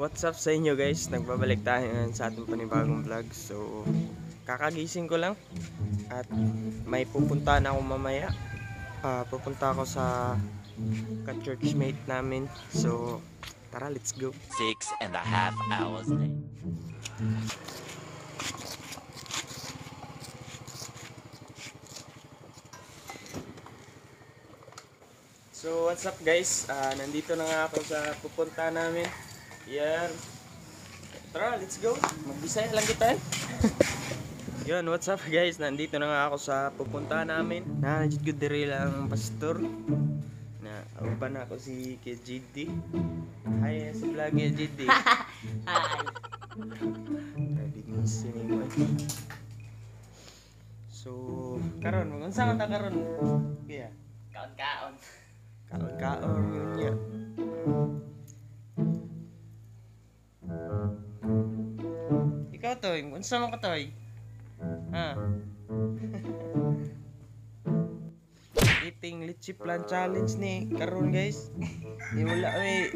What's up sa inyo guys? Nagbabalik tayo ngayon sa ating panibagong vlog. So, kakagising ko lang at may pupuntahan ako mamaya. Ah, pupunta ako sa ka-churchmate namin. So, tara, let's go. Six and a half hours later. So, what's up guys? Ah, nandito na nga ako sa pupunta namin. Yan. Tara, let's go. Magbisaya lang kita eh. Yun, what's up guys? Nandito na nga ako sa pupunta namin. Nandiyan ko diri lang pastor. Na, uban ako si KGD. Hi, si vlog KGD. Hi. Ready mo sinimo. So, karon, unsa man ta karon? Kaya, Kaon-kaon. Kaon-kaon yun niya. Ikaw toy, unsa man ka toy? Ha? Eating litchi plan challenge ni karon guys. Di wala may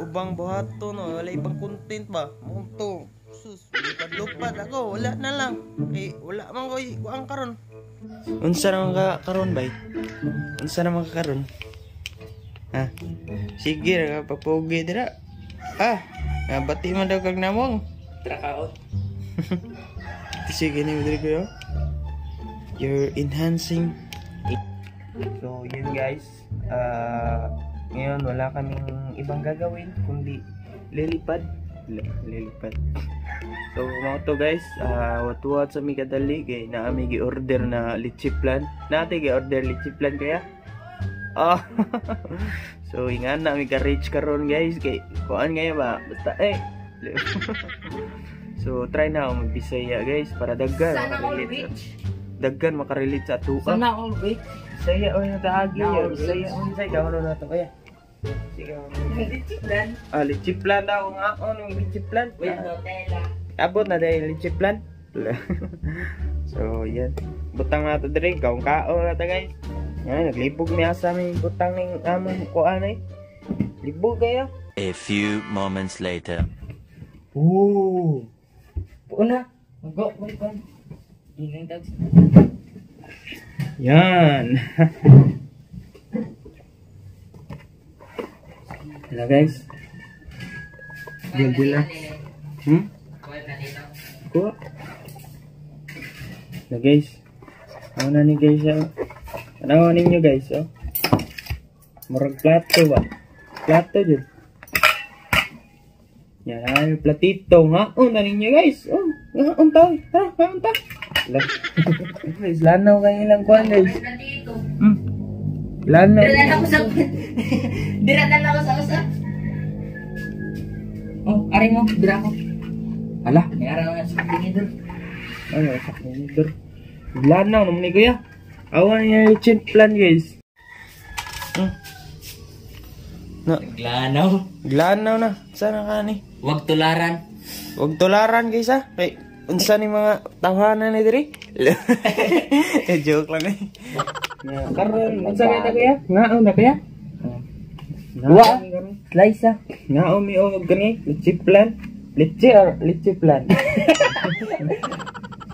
ubang buhato no, wala ibang content ba? Mo to. Sus, lupad-lupad ako, wala na lang. Eh, wala man ko kuang karon. Unsa naman ka karon bay? Unsa naman ka karon? Ha? Sige ra ka papogi dira. Ah, nabati man daw kag namong. Trakaon. Sige ni diri ko. You're enhancing So, yun guys. Ah, ngayon wala kaming ibang gagawin kundi lilipad. L- lilipad. So, mga to guys, ah watuwat sa mi kadali kay naa mi gi-order na litchi plan. Nate gi-order litchi plan kaya. Ah. so, ingan na mi ka-reach karon guys kay kuan ngayon ba? Basta eh. so, try na ako mag-Bisaya guys para daggan Sana makarelate daggan makarelate sa tuwa. Sana all rich. Saya o yung taagi. Saya o yung saya. Gawin na ito. Kaya. Sige. Litchiplan. Ah, lichiplan daw nga. O, nung lichiplan. With Nutella. Abot na dahil lichiplan. so, yan. Butang na ito dire. Kaong kaon na ito guys. Yan, naglibog niya sa may butang ng amon kuan eh. Libog kayo. A few moments later. Oo. Una. Wait, wait. Ginang tag. Yan. Hello guys. Gil-gil na. Hmm? Kuha. Na guys. Ano na ni guys oh. Ano ninyo guys oh. Murag plato ba? Plato jud. Yan ay platito nga. Oh na ninyo guys. Oh, nga unta. Ha, ha unta. Guys, lanaw kayo lang kuan guys. Hmm. Lanaw. Dira na ako sa... Dira na lang ako sa usa. Oh, ari mo. Dira ako. Ala. May araw nga sa tinidor. Ano sa kanidor. Lanaw naman ni kuya. Awan niya yung chin plan guys. Hmm. Na, Glanaw. glanaw na. Sana ka ni? Huwag tularan. Huwag tularan guys ha. Kay, unsa ni mga tawanan ni diri? eh, joke lang eh. Na, karon, unsa kaya ta kuya? Ngao na kuya? Wa. Slice ah. Ngao mi o gani, litchi plan. Litchi or litchi plan.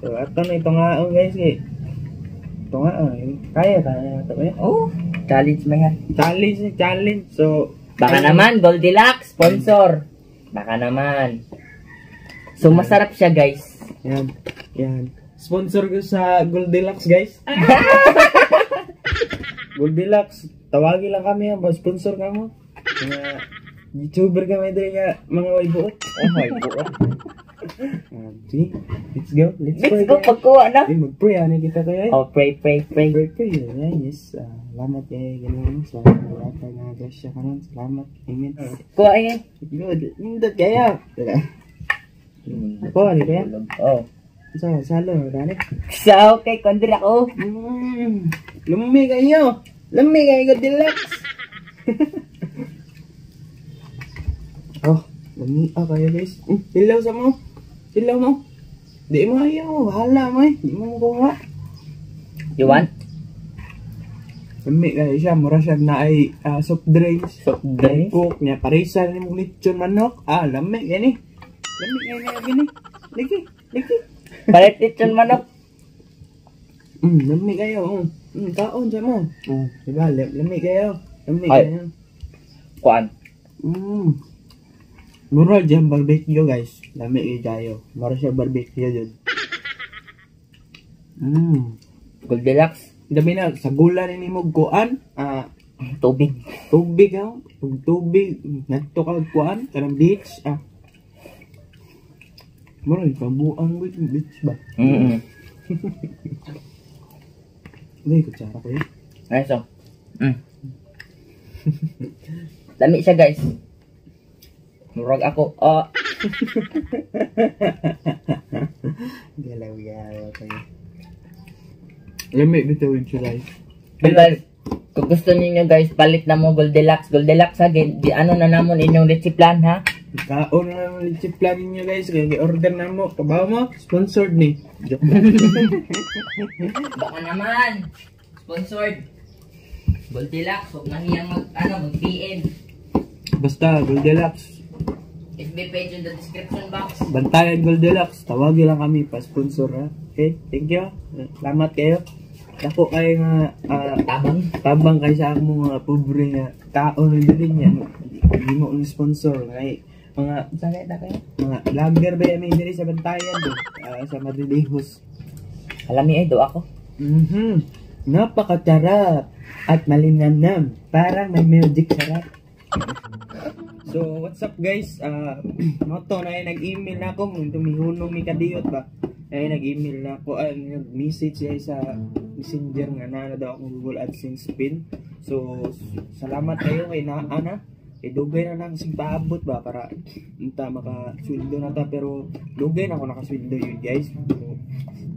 so, ato na ito ngao guys kay. Ito ngao, eh. kaya kaya ito kuya. Oh, challenge nga. Challenge ni challenge. So, Baka naman, Goldilocks, sponsor. Baka naman. So, masarap siya, guys. Yan. Yan. Sponsor ko sa Goldilocks, guys. Goldilocks. Tawagin lang kami. Ba sponsor ka mo. Mga YouTuber kami din nga mga waibuot. Oh, waibuot. Ah, See? Let's go. Let's, Let's pray. go, pagkuha na. Eh, mag-pray. Ano kita kayo? Oh, pray, pray, pray. Pray, pray. Yeah, yes. Ah, salamat kay ganun. Sa lahat ng grasya ka nun. Salamat. Amen. Kuha yan. Good. Indot kaya. Ako, ano kaya? Oh. Sa salo, dali. So, okay, kondir ako. Mm, lumi kayo. Lumi kayo, Goldilocks. oh, ah kayo guys. Mm, hilaw sa mo. Hilaw mo. Di mo ayaw. Bahala mo eh. Di mo makuha. You want? Lami kaya siya, mura siya na ay ah, soft drinks. Soft drinks? Coke niya, parisan ni mong lechon manok. Ah, lami gani. Lami gani gani. Lagi, lagi. Palit lechon manok. Mm, lami kayo. Mm, mm kaon sa mo. Oh, diba? Lam- Lami kayo. Lami Ay. kayo. Kuan. Mm. Mura dyan barbecue guys. Lami kayo. Mura siya barbecue dyan. Mm. Goldilocks. Dami na, sa gula ni mo kuan. Ah, Tubig. tubig ha. Tug tubig. Nato ka kuan. Karang beach. Ah. Mura, kabuang with beach ba? Mm Hindi, kutsara ko yun. Ayos oh. Mm. Lami siya guys. Murag ako. Oh. Galaw-galaw kayo. Lami bitaw yun siya guys. Diba, kung gusto niyo guys, palit na mo Goldilocks. Goldilocks ha. Di, ano na namon inyong recipe plan ha. Kaon na naman yung plan ninyo guys. Kaya order na mo. Kabaw mo, sponsored ni. Joke. Baka naman. Sponsored. Goldilocks. Huwag mahiyang mag, ano, mag-PM. Basta, Goldilocks. FB page in the description box. Bantayan Goldilocks. Tawagin lang kami pa-sponsor ha. Okay, thank you. Salamat kayo. Ako kayo nga ah, Tabang. tabang kayo sa akong mga pobre nga taon na din yan. Hindi mo ang sponsor. Kay mga Sakit na kayo. mga vlogger ba yan may diri sa bantayan do. Ah, sa Madridejos. Alam eh, do ako. Mhm. Napakasarap at malinamnam. Parang may music sarap. So, what's up guys? Ah, moto na yung nag-email na ako. Tumihunong mi kadiyot ba? Ay, nag-email na ako. Ay, nag-message siya sa messenger nga na na daw akong Google AdSense pin. So, salamat kayo kay na, ana. Eh, dugay na lang sig paabot ba para inta makasweldo na ta pero dugay na ako nakasweldo yun guys. So,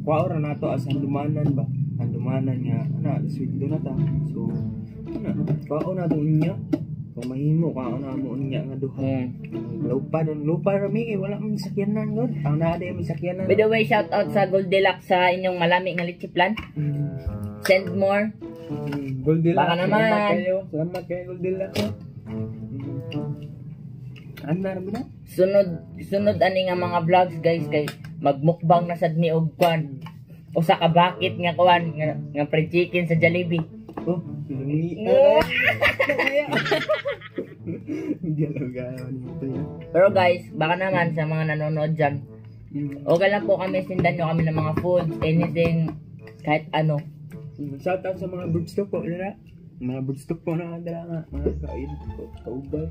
kuha na to as handumanan ba? Handumanan nga ana sweldo na ta. So, ano, kuha na to niya. Kung mahimo kuha na mo niya nga duha. Hmm. Lupa don lupa rami kay wala man sakyanan gud. Ang naa day may sakyanan. By the way, shout out sa Goldilocks sa inyong malami nga litchi plan. Mm, Send more. mm, Goldilocks. Baka naman. Salamat kayo. Salamat kayo Goldilocks. Mm. Ano na rin na? Sunod sunod ani nga mga vlogs guys kay magmukbang na sad mi og kwan. Usa ka bakit nga kwan nga, nga fried chicken sa Jollibee. Oh, hindi. Alam gano'n yan. Pero guys, baka naman sa mga nanonood dyan, okay lang po kami, sindan nyo kami ng mga foods, anything, kahit ano. Shout out sa mga birdstock po, nila. Mga birdstock po na dala nga, mga kain po, kaubay.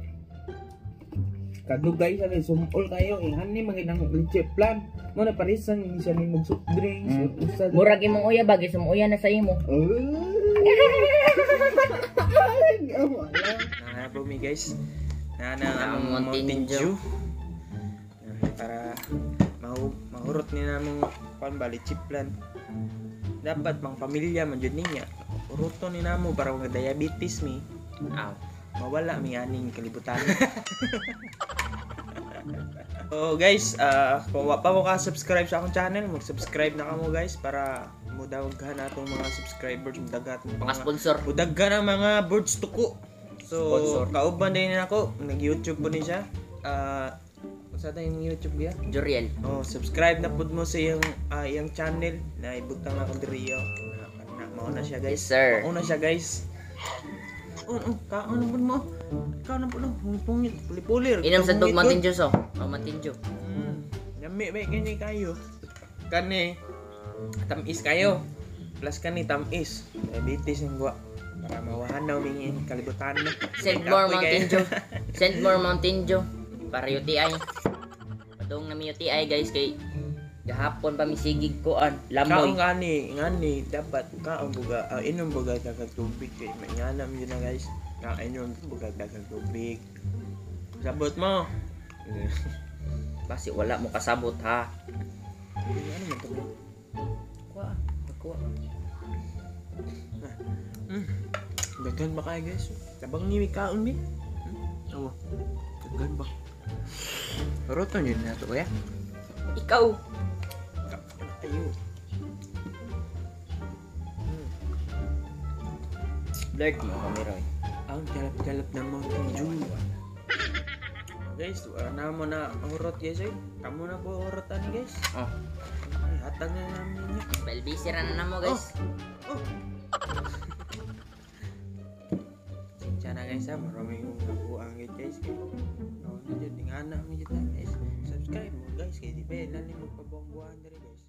Kadugay sa kayo, sumul kayo, eh, hani, magandang legit plan. Mo na parisan, hindi siya may mag-soft drinks, Mm. Murag imong uya ba, guys, uya na sa imo. Ay, oh, po mi guys. Nana Ang ang Mountain Dew. Para mahu mahurot ni namong pan bali chiplan. Dapat mang pamilya man jud niya. Uruto ni namo para mga diabetes mi. Aw, mawala mi aning kalibutan. So guys, ah kung wa pa mo ka-subscribe sa akong channel, mag-subscribe na kamo guys para mudaghan natong mga subscribers, mudagat Mga sponsor. Budaggan ang mga birds tuko. So, Sponsor. kauban din ako. Nag-YouTube po ni siya. Ah, sa tayong YouTube ya? Joriel. Oh, subscribe na pud mo sa iyang ah, iyang channel na ibutang na akong diri yo. Na, na mao na siya Yes, guys. sir. Mao na siya guys. Oh, oh, kaon na pud mo. Kaon na pud mo. Pungit, puli-puli. Inom sa good. Dew so. Oh, Mountain Dew. Mm. Yami ba kani kayo. Kani tamis kayo. Plus kani tamis. Diabetes ng gwa. Para mawahanaw mi yung kalibutan na. Send more. Mountain Dew. Send more Mountain Dew. Para UTI. Padung na mi UTI guys kay gahapon pa mi sigig ko an lamoy. ngani, ngani dapat kaon buga, uh, inom buga ka kag tubig kay may nganam yun na guys. Ka inom buga ka kag tubig. Sabot mo. Basi wala mo kasabot ha. Ano man to? Kuha. Kuha. Mm. Daghan ba kayo guys? Tabang ni kaon mi? Hmm? Awa. Daghan ba? Roto yun na to ya. Ikaw. Ayo. Blurred mo kami Roy. Ang kalap-kalap ng Mountain Dew. Guys, wala na mo na urot guys eh. Kamu na po urotan guys. Oh, Ay, hatag na namin ninyo. belbisira na mo guys. Oh. Siya na guys ha, marami yung nabuang guys guys. No, na dyan, nga na guys. Subscribe mo guys, kaya di ba, lalim mo pa buong buwan dyan guys.